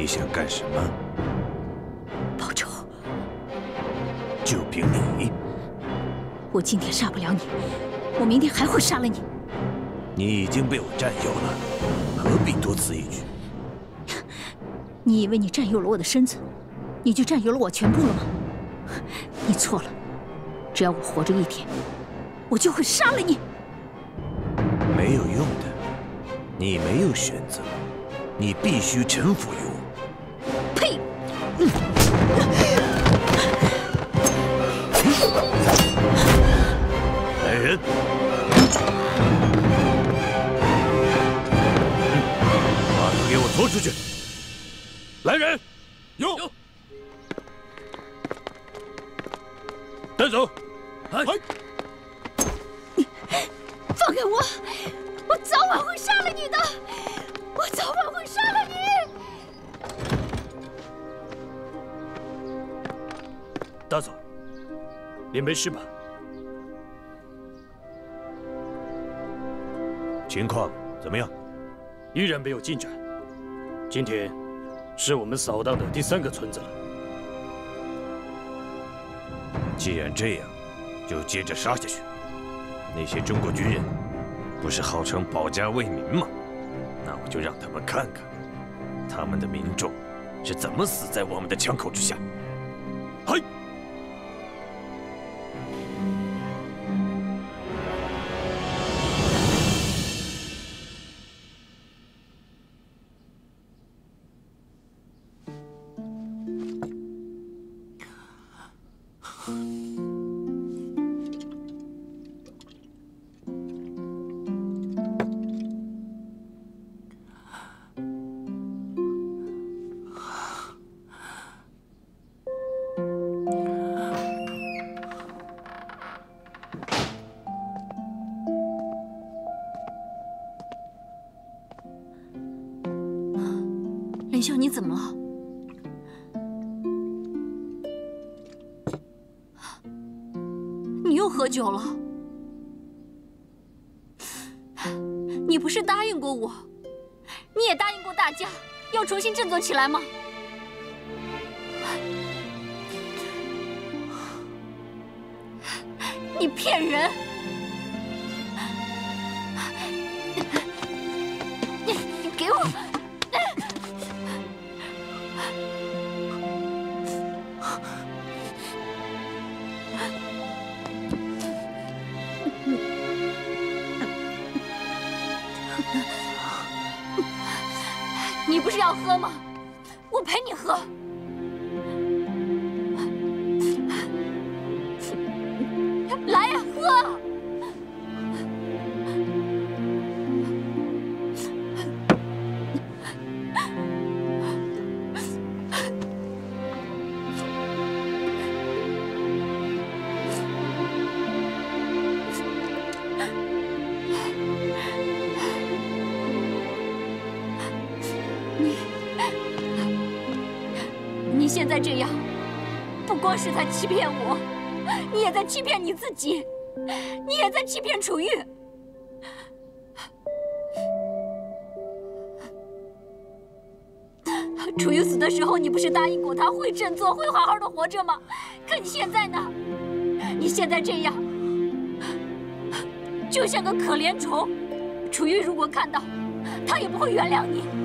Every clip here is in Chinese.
你想干什么？报仇。就凭你。我今天杀不了你我明天还会杀了你。你已经被我占有了何必多此一举？你以为你占有了我的身子你就占有了我全部了吗？你错了只要我活着一天我就会杀了你。没有用的你没有选择你必须臣服于我。呸！来人，把他给我拖出去！来人，有，带走。哎，放开我！我早晚会杀了你的！我早晚会杀了你！大总，您没事吧？情况怎么样？依然没有进展。今天是我们扫荡的第三个村子了。既然这样，就接着杀下去。那些中国军人不是号称保家卫民吗？那我就让他们看看，他们的民众是怎么死在我们的枪口之下。嘿！林秀，你怎么了？你又喝酒了？你不是答应过我，你也答应过大家，要重新振作起来吗？你骗人！你不是要喝吗？我陪你喝。你现在这样，不光是在欺骗我，你也在欺骗你自己，你也在欺骗楚玉。楚玉死的时候，你不是答应过他会振作，会好好的活着吗？可你现在呢？你现在这样，就像个可怜虫。楚玉如果看到，他也不会原谅你。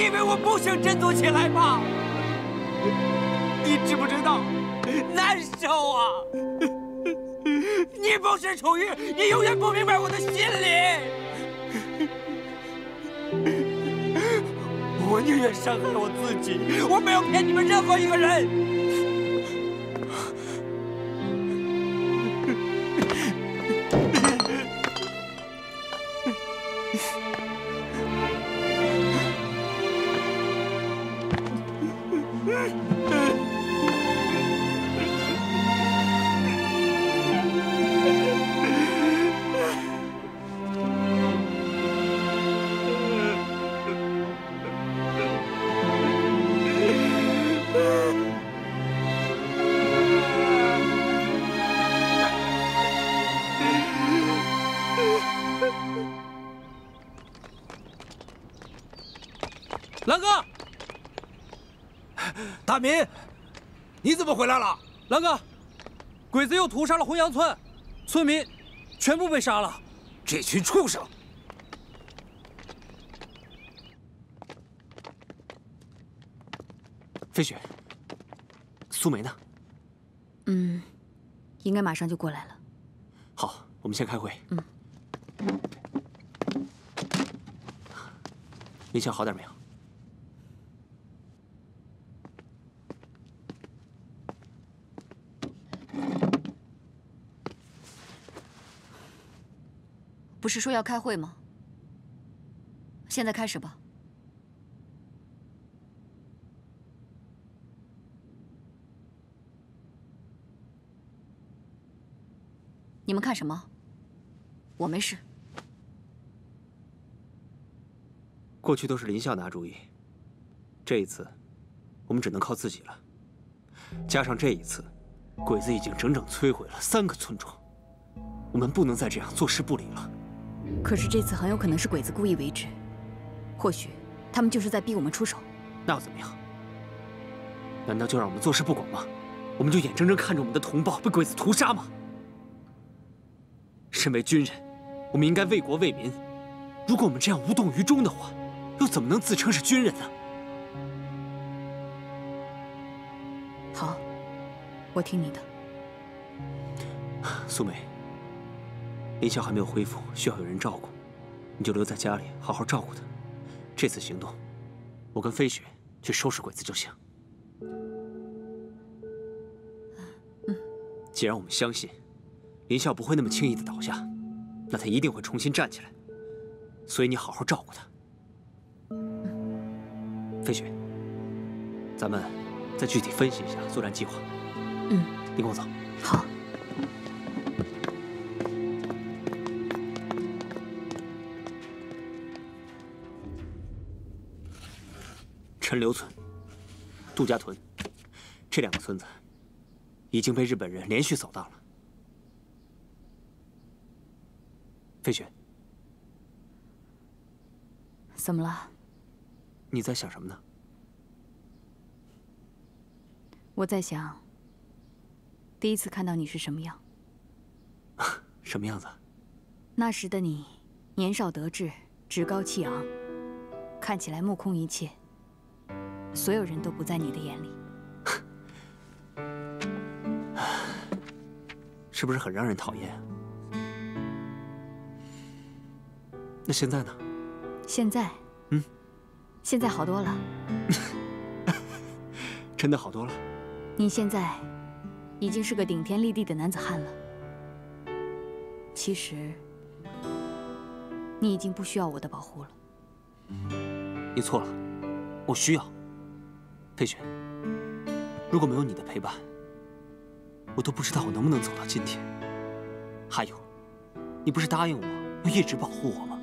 你以为我不想振作起来吗？你知不知道难受啊？你不是楚玉，你永远不明白我的心理。我宁愿伤害我自己，我没有骗你们任何一个人。狼哥，大民，你怎么回来了？狼哥，鬼子又屠杀了红杨村，村民全部被杀了。这群畜生！飞雪，苏梅呢？嗯，应该马上就过来了。好，我们先开会。嗯。林笑好点没有？是说要开会吗？现在开始吧。你们看什么？我没事。过去都是林笑拿主意，这一次，我们只能靠自己了。加上这一次，鬼子已经整整摧毁了三个村庄，我们不能再这样坐视不理了。可是这次很有可能是鬼子故意为之，或许他们就是在逼我们出手。那又怎么样？难道就让我们坐视不管吗？我们就眼睁睁看着我们的同胞被鬼子屠杀吗？身为军人，我们应该为国为民。如果我们这样无动于衷的话，又怎么能自称是军人呢？好，我听你的。苏梅，林笑还没有恢复，需要有人照顾，你就留在家里好好照顾他。这次行动，我跟飞雪去收拾鬼子就行。嗯，既然我们相信。林笑不会那么轻易的倒下，那他一定会重新站起来。所以你好好照顾他。飞雪，咱们再具体分析一下作战计划。嗯，你跟我走。好。陈留村、杜家屯这两个村子已经被日本人连续扫荡了。飞雪，怎么了？你在想什么呢？我在想，第一次看到你是什么样。什么样子？那时的你，年少得志，趾高气昂，看起来目空一切，所有人都不在你的眼里。是不是很让人讨厌？那现在呢？现在，嗯，现在好多了。真的好多了。你现在已经是个顶天立地的男子汉了。其实，你已经不需要我的保护了。你错了，我需要。飞雪，如果没有你的陪伴，我都不知道我能不能走到今天。还有，你不是答应我要一直保护我吗？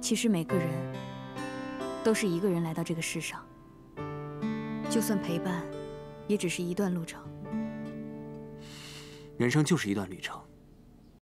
其实每个人都是一个人来到这个世上，就算陪伴，也只是一段路程。人生就是一段旅程，